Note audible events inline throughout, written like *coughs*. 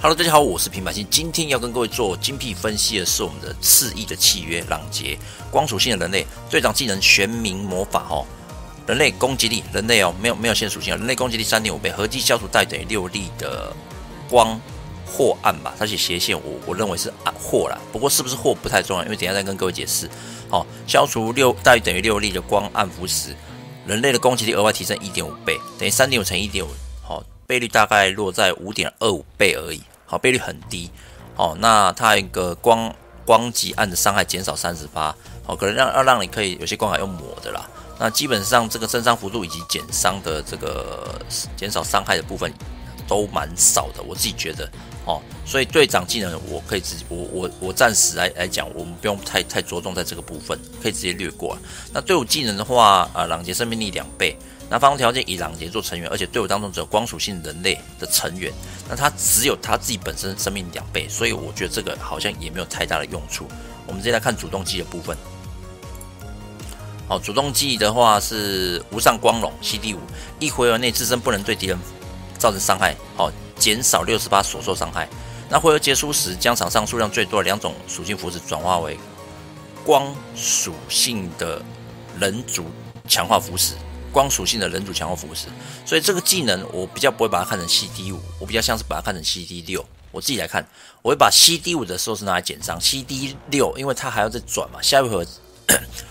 Hello，大家好，我是平板星。今天要跟各位做精辟分析的是我们的次翼的契约朗杰光属性的人类队长技能玄冥魔法哦，人类攻击力人类哦没有没有限属性啊，人类攻击力三点五倍，合计消除带等于六粒的光或暗吧，它写斜线，我我认为是暗或啦，不过是不是或不太重要，因为等下再跟各位解释。好，消除六带等于六粒的光暗符时，人类的攻击力额外提升一点五倍，等于三点五乘一点五。倍率大概落在五点二五倍而已，好，倍率很低，哦，那它一个光光级暗的伤害减少三十八，好，可能让要让你可以有些光还用抹的啦，那基本上这个增伤幅度以及减伤的这个减少伤害的部分都蛮少的，我自己觉得，哦，所以队长技能我可以直我我我暂时来来讲，我们不用太太着重在这个部分，可以直接略过。那队伍技能的话，啊，朗杰生命力两倍。那发动条件以朗杰做成员，而且队伍当中只有光属性人类的成员，那他只有他自己本身生命两倍，所以我觉得这个好像也没有太大的用处。我们直接来看主动技的部分。好，主动技的话是无上光荣 CD 五，一回合内自身不能对敌人造成伤害，好，减少六十八所受伤害。那回合结束时，将场上数量最多的两种属性符纸转化为光属性的人族强化符纸。光属性的人族强化腐蚀，所以这个技能我比较不会把它看成 CD 五，我比较像是把它看成 CD 六。我自己来看，我会把 CD 五的时候是拿来减伤，CD 六因为它还要再转嘛，下一回合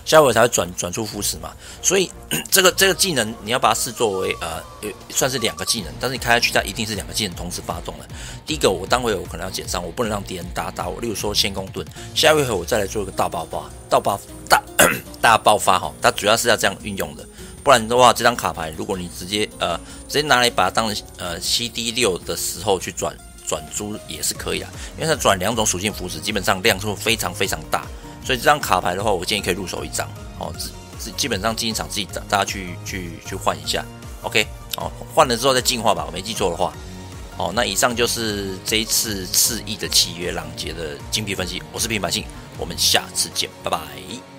下回才会转转出腐蚀嘛，所以这个这个技能你要把它视作为呃算是两个技能，但是你开下去它一定是两个技能同时发动的。第一个我当回合我可能要减伤，我不能让敌人打打我，例如说先攻盾，下一回合我再来做一个大爆发，大爆大 *coughs* 大爆发哈，它主要是要这样运用的。不然的话，这张卡牌如果你直接呃直接拿来把它当成呃 CD 六的时候去转转租也是可以的，因为它转两种属性符纸，基本上量数非常非常大，所以这张卡牌的话，我建议可以入手一张哦，自自基本上进场自己大家去去去换一下，OK，哦换了之后再进化吧，我没记错的话，哦那以上就是这一次次翼的契约朗杰的精辟分析，我是平凡信，我们下次见，拜拜。